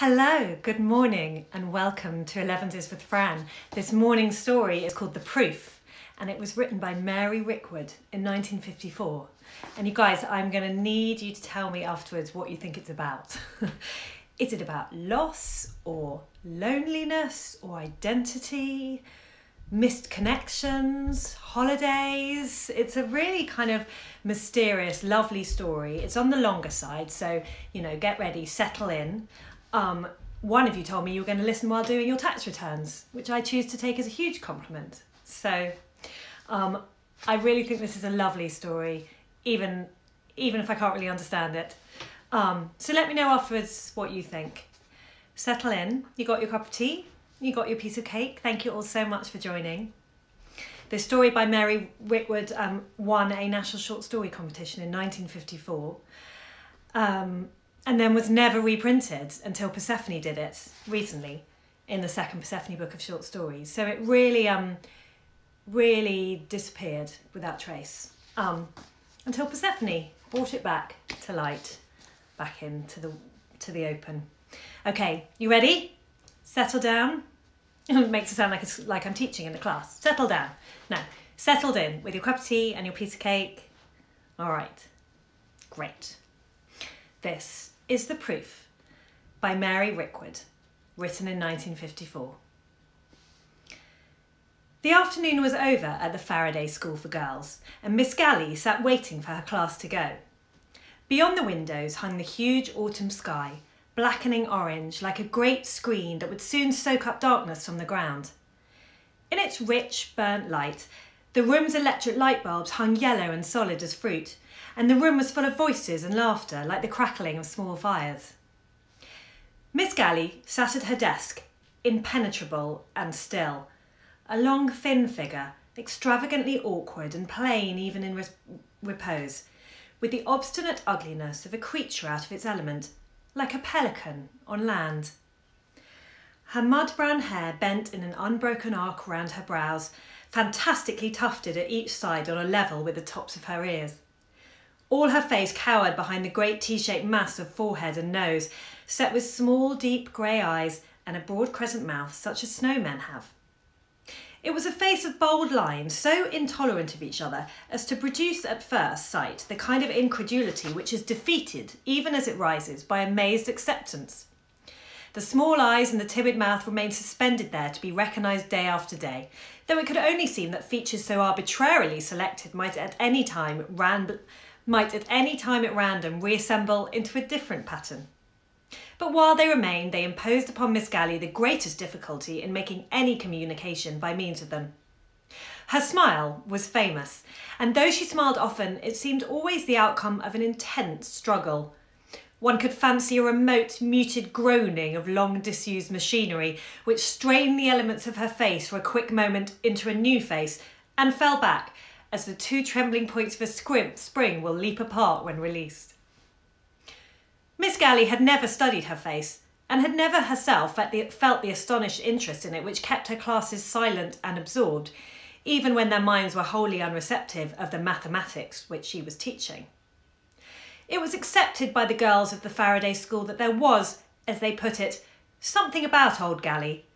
Hello, good morning, and welcome to Elevenses with Fran. This morning's story is called The Proof, and it was written by Mary Rickwood in 1954. And you guys, I'm going to need you to tell me afterwards what you think it's about. is it about loss, or loneliness, or identity? missed connections, holidays. It's a really kind of mysterious, lovely story. It's on the longer side, so you know, get ready, settle in. Um, one of you told me you were going to listen while doing your tax returns, which I choose to take as a huge compliment. So um, I really think this is a lovely story, even even if I can't really understand it. Um, so let me know afterwards what you think. Settle in. You got your cup of tea? You got your piece of cake? Thank you all so much for joining. The story by Mary Rickwood um, won a national short story competition in 1954. Um, and then was never reprinted until Persephone did it recently in the second Persephone book of short stories. So it really, um, really disappeared without trace um, until Persephone brought it back to light, back into the to the open. Okay, you ready? Settle down. it makes it sound like it's like I'm teaching in the class. Settle down. Now, settled in with your cup of tea and your piece of cake. All right, great. This is The Proof by Mary Rickwood, written in 1954. The afternoon was over at the Faraday School for Girls, and Miss Galley sat waiting for her class to go. Beyond the windows hung the huge autumn sky, blackening orange like a great screen that would soon soak up darkness from the ground. In its rich, burnt light, the room's electric light bulbs hung yellow and solid as fruit, and the room was full of voices and laughter like the crackling of small fires. Miss Galley sat at her desk, impenetrable and still, a long, thin figure, extravagantly awkward and plain even in repose, with the obstinate ugliness of a creature out of its element, like a pelican on land. Her mud brown hair bent in an unbroken arc round her brows, fantastically tufted at each side on a level with the tops of her ears all her face cowered behind the great T-shaped mass of forehead and nose, set with small, deep grey eyes and a broad crescent mouth such as snowmen have. It was a face of bold lines, so intolerant of each other as to produce at first sight the kind of incredulity which is defeated, even as it rises, by amazed acceptance. The small eyes and the timid mouth remained suspended there to be recognised day after day, though it could only seem that features so arbitrarily selected might at any time might at any time at random reassemble into a different pattern. But while they remained, they imposed upon Miss Galley the greatest difficulty in making any communication by means of them. Her smile was famous, and though she smiled often, it seemed always the outcome of an intense struggle. One could fancy a remote, muted groaning of long disused machinery, which strained the elements of her face for a quick moment into a new face and fell back as the two trembling points of a scrimp spring will leap apart when released. Miss Galley had never studied her face, and had never herself felt the, felt the astonished interest in it which kept her classes silent and absorbed, even when their minds were wholly unreceptive of the mathematics which she was teaching. It was accepted by the girls of the Faraday School that there was, as they put it, something about old Galley.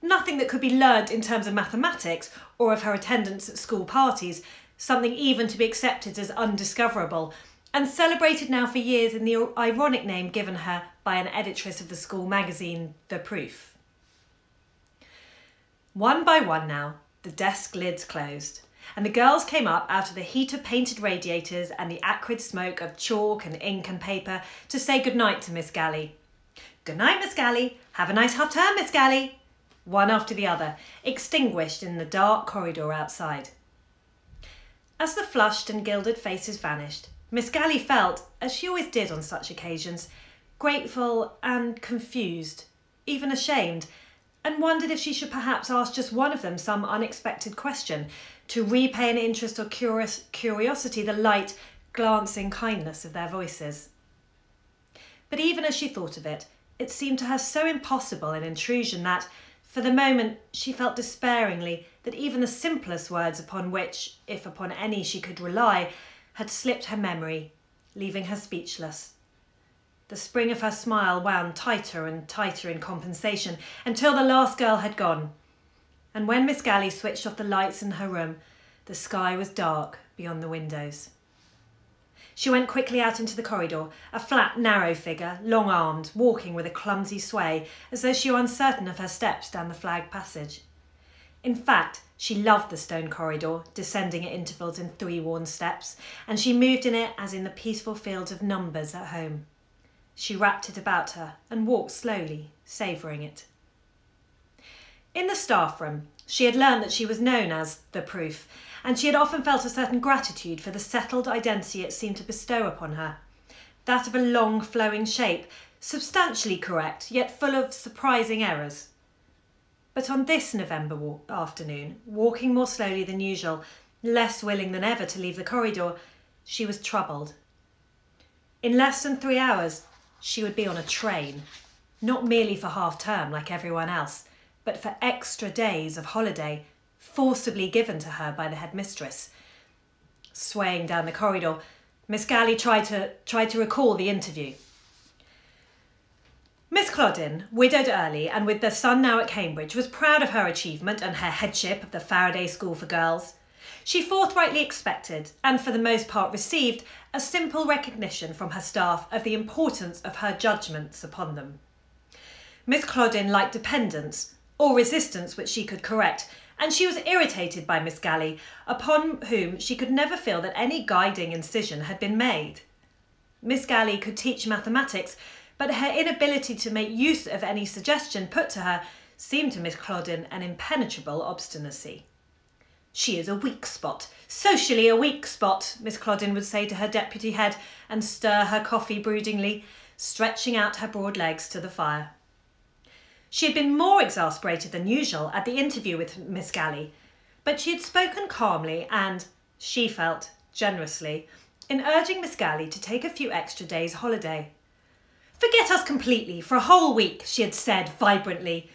Nothing that could be learnt in terms of mathematics or of her attendance at school parties, something even to be accepted as undiscoverable, and celebrated now for years in the ironic name given her by an editress of the school magazine, The Proof. One by one now, the desk lids closed, and the girls came up out of the heat of painted radiators and the acrid smoke of chalk and ink and paper to say good night to Miss Galley. Good night, Miss Galley. Have a nice half term, Miss Galley one after the other, extinguished in the dark corridor outside. As the flushed and gilded faces vanished, Miss Galley felt, as she always did on such occasions, grateful and confused, even ashamed, and wondered if she should perhaps ask just one of them some unexpected question to repay an interest or curious curiosity the light, glancing kindness of their voices. But even as she thought of it, it seemed to her so impossible an intrusion that, for the moment, she felt despairingly that even the simplest words upon which, if upon any she could rely, had slipped her memory, leaving her speechless. The spring of her smile wound tighter and tighter in compensation until the last girl had gone. And when Miss Galley switched off the lights in her room, the sky was dark beyond the windows. She went quickly out into the corridor, a flat, narrow figure, long armed, walking with a clumsy sway, as though she were uncertain of her steps down the flagged passage. In fact, she loved the stone corridor, descending at intervals in three worn steps, and she moved in it as in the peaceful fields of numbers at home. She wrapped it about her and walked slowly, savouring it. In the staff room, she had learned that she was known as the proof, and she had often felt a certain gratitude for the settled identity it seemed to bestow upon her. That of a long, flowing shape, substantially correct, yet full of surprising errors. But on this November afternoon, walking more slowly than usual, less willing than ever to leave the corridor, she was troubled. In less than three hours, she would be on a train, not merely for half term like everyone else, but for extra days of holiday, forcibly given to her by the headmistress. Swaying down the corridor, Miss Galley tried to, tried to recall the interview. Miss Cloddin, widowed early and with their son now at Cambridge, was proud of her achievement and her headship of the Faraday School for Girls. She forthrightly expected, and for the most part received, a simple recognition from her staff of the importance of her judgments upon them. Miss Cloddin liked dependence, or resistance which she could correct, and she was irritated by Miss Galley, upon whom she could never feel that any guiding incision had been made. Miss Galley could teach mathematics, but her inability to make use of any suggestion put to her seemed to Miss Cloddin an impenetrable obstinacy. She is a weak spot, socially a weak spot, Miss Cloddin would say to her deputy head and stir her coffee broodingly, stretching out her broad legs to the fire. She had been more exasperated than usual at the interview with Miss Galley, but she had spoken calmly and, she felt, generously, in urging Miss Galley to take a few extra days' holiday. Forget us completely for a whole week, she had said vibrantly.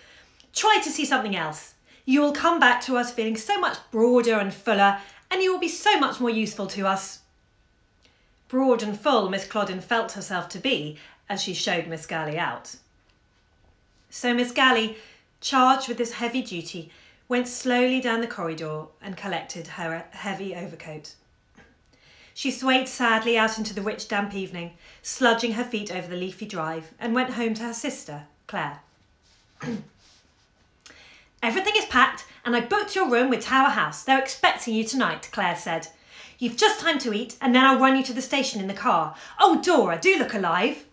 Try to see something else. You will come back to us feeling so much broader and fuller, and you will be so much more useful to us. Broad and full Miss Cloddin felt herself to be as she showed Miss Galley out. So Miss Galley, charged with this heavy duty, went slowly down the corridor and collected her heavy overcoat. She swayed sadly out into the rich damp evening, sludging her feet over the leafy drive, and went home to her sister, Claire. Everything is packed, and I booked your room with Tower House. They're expecting you tonight, Claire said. You've just time to eat, and then I'll run you to the station in the car. Oh, Dora, do look alive.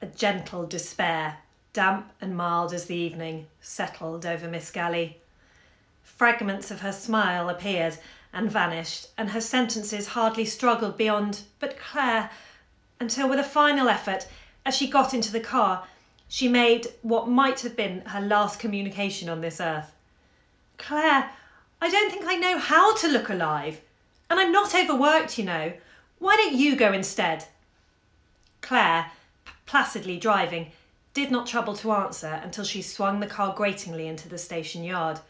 A gentle despair, damp and mild as the evening, settled over Miss Galley. Fragments of her smile appeared and vanished, and her sentences hardly struggled beyond, but Claire, until with a final effort, as she got into the car, she made what might have been her last communication on this earth. Claire, I don't think I know how to look alive. And I'm not overworked, you know. Why don't you go instead? Claire, placidly driving, did not trouble to answer until she swung the car gratingly into the station yard.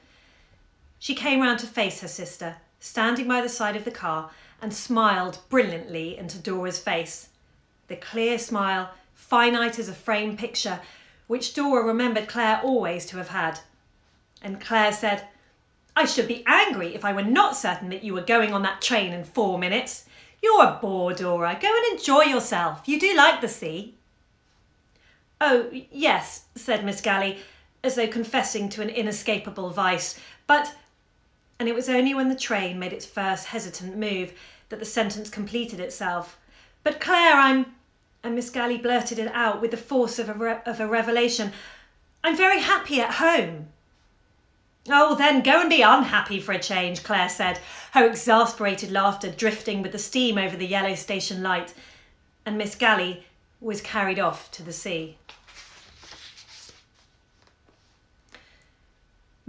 She came round to face her sister, standing by the side of the car, and smiled brilliantly into Dora's face. The clear smile finite as a framed picture, which Dora remembered Claire always to have had. And Claire said, I should be angry if I were not certain that you were going on that train in four minutes. You're a bore, Dora. Go and enjoy yourself. You do like the sea. Oh, yes, said Miss Galley, as though confessing to an inescapable vice. But, and it was only when the train made its first hesitant move that the sentence completed itself. But Claire, I'm and Miss Galley blurted it out with the force of a, of a revelation. I'm very happy at home. Oh, then go and be unhappy for a change, Claire said, her exasperated laughter drifting with the steam over the yellow station light, and Miss Galley was carried off to the sea.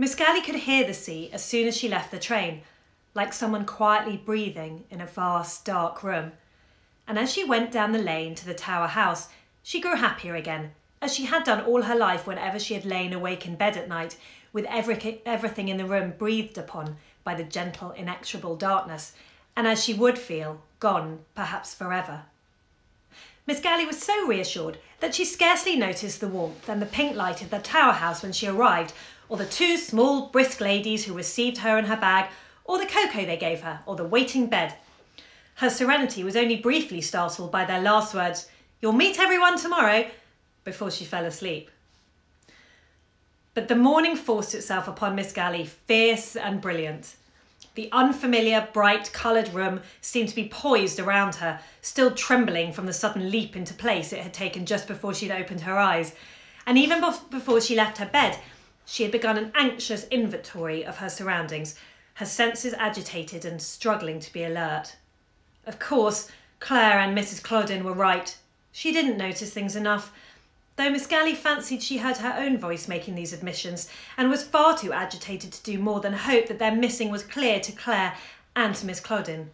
Miss Galley could hear the sea as soon as she left the train, like someone quietly breathing in a vast dark room and as she went down the lane to the Tower House, she grew happier again, as she had done all her life whenever she had lain awake in bed at night, with every, everything in the room breathed upon by the gentle, inexorable darkness, and as she would feel, gone, perhaps forever. Miss Galley was so reassured that she scarcely noticed the warmth and the pink light of the tower house when she arrived, or the two small, brisk ladies who received her and her bag, or the cocoa they gave her, or the waiting bed. Her serenity was only briefly startled by their last words, You'll meet everyone tomorrow, before she fell asleep. But the morning forced itself upon Miss Galley, fierce and brilliant. The unfamiliar, bright coloured room seemed to be poised around her, still trembling from the sudden leap into place it had taken just before she'd opened her eyes. And even before she left her bed, she had begun an anxious inventory of her surroundings, her senses agitated and struggling to be alert. Of course, Claire and Mrs. Cloddin were right. She didn't notice things enough, though Miss Galley fancied she heard her own voice making these admissions, and was far too agitated to do more than hope that their missing was clear to Claire and to Miss Cloddin.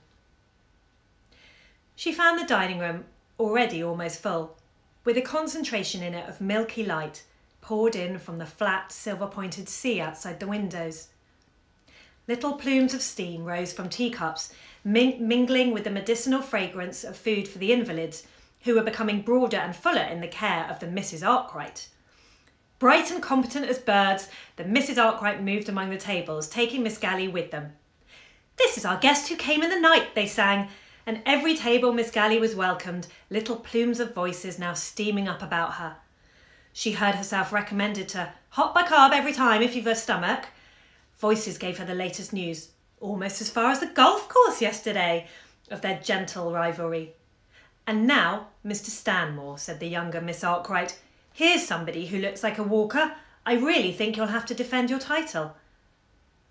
She found the dining room already almost full, with a concentration in it of milky light poured in from the flat, silver pointed sea outside the windows. Little plumes of steam rose from teacups, ming- mingling with the medicinal fragrance of food for the invalids who were becoming broader and fuller in the care of the Misses Arkwright. Bright and competent as birds, the Misses Arkwright moved among the tables, taking Miss Galley with them. This is our guest who came in the night, they sang, and every table Miss Galley was welcomed, little plumes of voices now steaming up about her. She heard herself recommended to hot bicarb every time if you've a stomach. Voices gave her the latest news, almost as far as the golf course yesterday, of their gentle rivalry. And now, Mr. Stanmore, said the younger Miss Arkwright, here's somebody who looks like a walker. I really think you'll have to defend your title.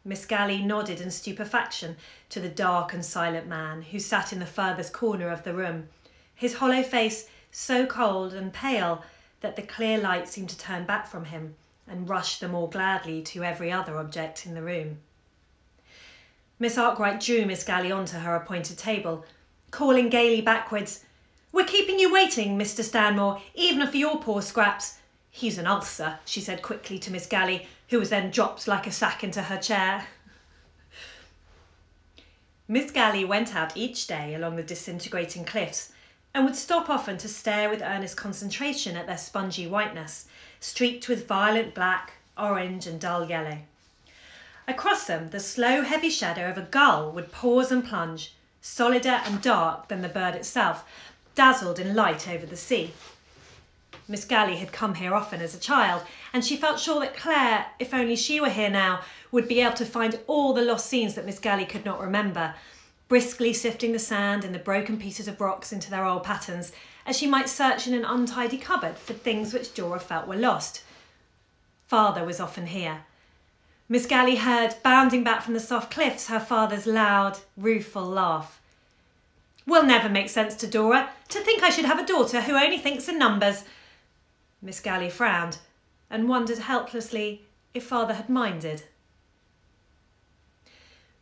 Miss Galley nodded in stupefaction to the dark and silent man who sat in the furthest corner of the room, his hollow face so cold and pale that the clear light seemed to turn back from him and rush the more gladly to every other object in the room. Miss Arkwright drew Miss Galley on to her appointed table, calling gaily backwards, we're keeping you waiting, Mr. Stanmore, even for your poor scraps. He's an ulcer, she said quickly to Miss Galley, who was then dropped like a sack into her chair. Miss Galley went out each day along the disintegrating cliffs and would stop often to stare with earnest concentration at their spongy whiteness, streaked with violent black, orange, and dull yellow. Across them, the slow, heavy shadow of a gull would pause and plunge, solider and dark than the bird itself, dazzled in light over the sea. Miss Galley had come here often as a child, and she felt sure that Claire, if only she were here now, would be able to find all the lost scenes that Miss Galley could not remember, briskly sifting the sand and the broken pieces of rocks into their old patterns, as she might search in an untidy cupboard for things which Dora felt were lost. Father was often here. Miss Galley heard, bounding back from the soft cliffs, her father's loud, rueful laugh will never make sense to Dora. To think I should have a daughter who only thinks in numbers. Miss Galley frowned and wondered helplessly if father had minded.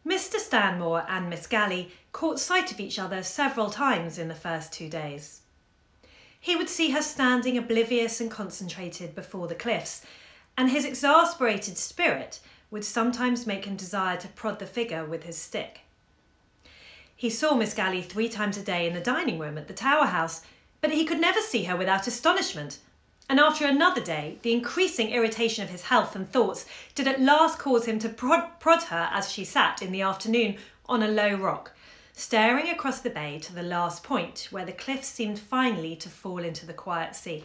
Mr. Stanmore and Miss Galley caught sight of each other several times in the first two days. He would see her standing oblivious and concentrated before the cliffs, and his exasperated spirit would sometimes make him desire to prod the figure with his stick. He saw Miss Galley three times a day in the dining room at the Tower House, but he could never see her without astonishment. And after another day, the increasing irritation of his health and thoughts did at last cause him to prod, prod her as she sat in the afternoon on a low rock, staring across the bay to the last point where the cliffs seemed finally to fall into the quiet sea.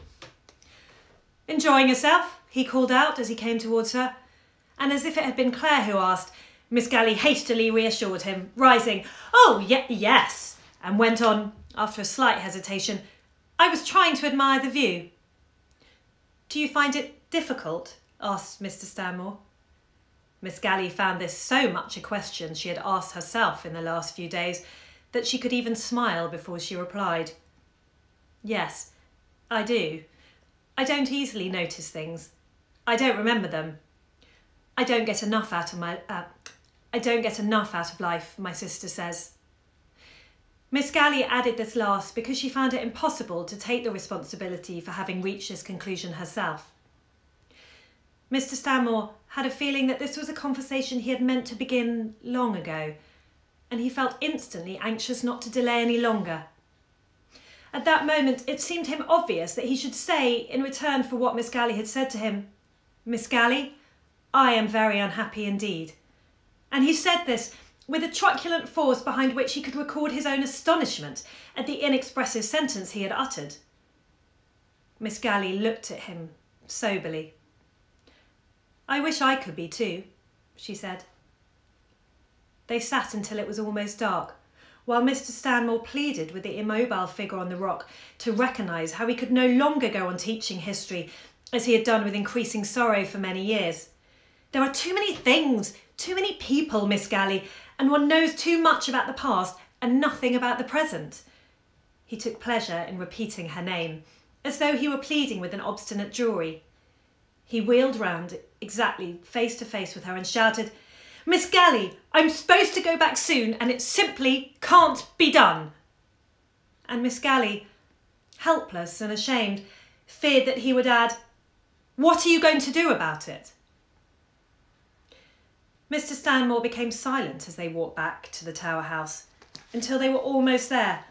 Enjoying yourself? he called out as he came towards her. And as if it had been Claire who asked, Miss Galley hastily reassured him, rising, Oh, ye- yes, and went on, after a slight hesitation, I was trying to admire the view. Do you find it difficult? asked Mr. Stanmore. Miss Galley found this so much a question she had asked herself in the last few days that she could even smile before she replied. Yes, I do. I don't easily notice things. I don't remember them. I don't get enough out of my uh, I don't get enough out of life, my sister says. Miss Galley added this last because she found it impossible to take the responsibility for having reached this conclusion herself. Mr. Stanmore had a feeling that this was a conversation he had meant to begin long ago, and he felt instantly anxious not to delay any longer. At that moment, it seemed to him obvious that he should say, in return for what Miss Galley had said to him, Miss Galley, I am very unhappy indeed. And he said this with a truculent force behind which he could record his own astonishment at the inexpressive sentence he had uttered. Miss Galley looked at him soberly. I wish I could be too, she said. They sat until it was almost dark, while Mr. Stanmore pleaded with the immobile figure on the rock to recognise how he could no longer go on teaching history as he had done with increasing sorrow for many years. There are too many things, too many people, Miss Galley, and one knows too much about the past and nothing about the present. He took pleasure in repeating her name, as though he were pleading with an obstinate jury. He wheeled round exactly face to face with her and shouted, Miss Galley, I'm supposed to go back soon and it simply can't be done. And Miss Galley, helpless and ashamed, feared that he would add, What are you going to do about it? Mr. Stanmore became silent as they walked back to the Tower House until they were almost there,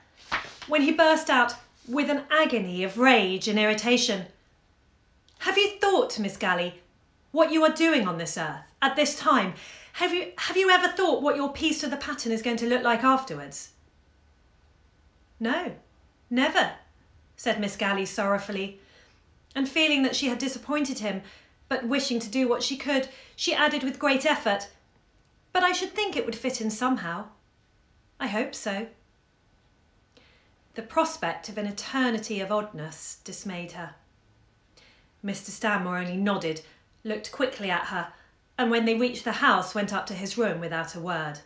when he burst out with an agony of rage and irritation. Have you thought, Miss Galley, what you are doing on this earth at this time? Have you, have you ever thought what your piece to the pattern is going to look like afterwards? No, never, said Miss Galley sorrowfully, and feeling that she had disappointed him, but wishing to do what she could, she added with great effort, But I should think it would fit in somehow. I hope so. The prospect of an eternity of oddness dismayed her. Mr. Stanmore only nodded, looked quickly at her, and when they reached the house went up to his room without a word.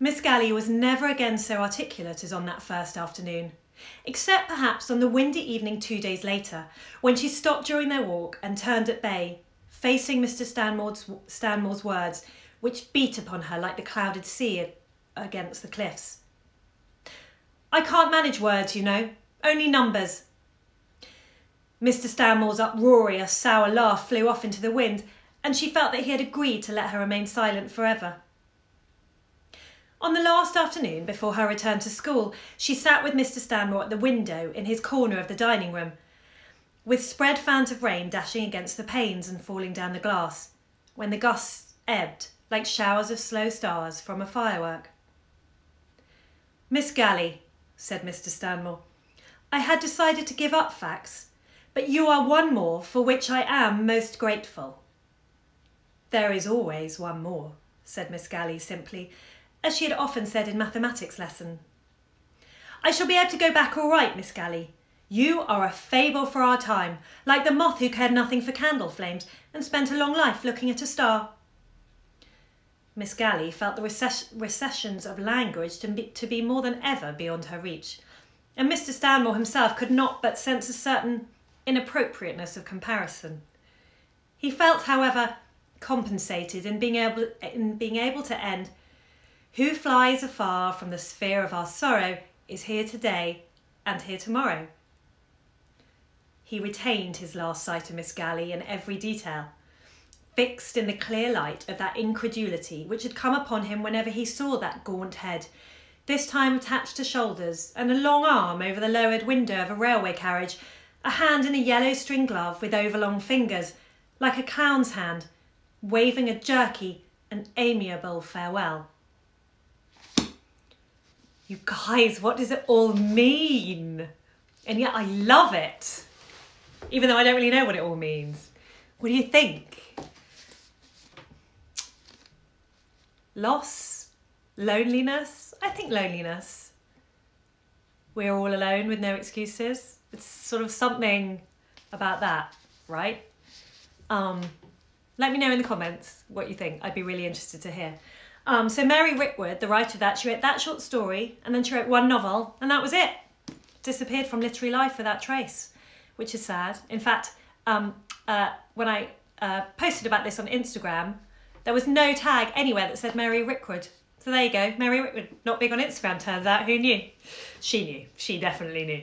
Miss Galley was never again so articulate as on that first afternoon except perhaps on the windy evening two days later, when she stopped during their walk and turned at bay, facing Mr. Stanmore's, Stanmore's words, which beat upon her like the clouded sea against the cliffs. I can't manage words, you know, only numbers. Mr. Stanmore's uproarious, sour laugh flew off into the wind, and she felt that he had agreed to let her remain silent forever. On the last afternoon before her return to school, she sat with Mr. Stanmore at the window in his corner of the dining room, with spread fans of rain dashing against the panes and falling down the glass, when the gusts ebbed like showers of slow stars from a firework. Miss Galley, said Mr. Stanmore, I had decided to give up facts, but you are one more for which I am most grateful. There is always one more, said Miss Galley simply, as she had often said in mathematics lesson. I shall be able to go back all right, Miss Galley. You are a fable for our time, like the moth who cared nothing for candle flames and spent a long life looking at a star. Miss Galley felt the recess recessions of language to be, to be more than ever beyond her reach, and Mr. Stanmore himself could not but sense a certain inappropriateness of comparison. He felt, however, compensated in being able, in being able to end who flies afar from the sphere of our sorrow is here today and here tomorrow. He retained his last sight of Miss Galley in every detail, fixed in the clear light of that incredulity which had come upon him whenever he saw that gaunt head, this time attached to shoulders, and a long arm over the lowered window of a railway carriage, a hand in a yellow string glove with overlong fingers, like a clown's hand, waving a jerky and amiable farewell. You guys, what does it all mean? And yet I love it, even though I don't really know what it all means. What do you think? Loss? Loneliness? I think loneliness. We're all alone with no excuses. It's sort of something about that, right? Um, let me know in the comments what you think. I'd be really interested to hear. Um, so Mary Rickwood, the writer of that, she wrote that short story and then she wrote one novel and that was it. Disappeared from literary life without trace, which is sad. In fact, um, uh, when I uh, posted about this on Instagram, there was no tag anywhere that said Mary Rickwood. So there you go, Mary Rickwood, not big on Instagram turns out, who knew? She knew, she definitely knew.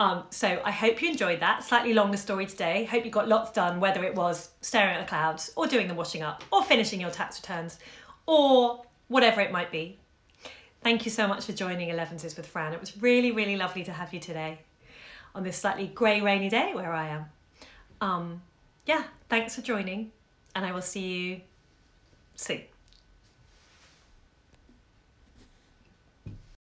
Um, so I hope you enjoyed that slightly longer story today. Hope you got lots done, whether it was staring at the clouds or doing the washing up or finishing your tax returns or whatever it might be. Thank you so much for joining Elevenses with Fran. It was really, really lovely to have you today on this slightly grey, rainy day where I am. Um, yeah, thanks for joining, and I will see you soon.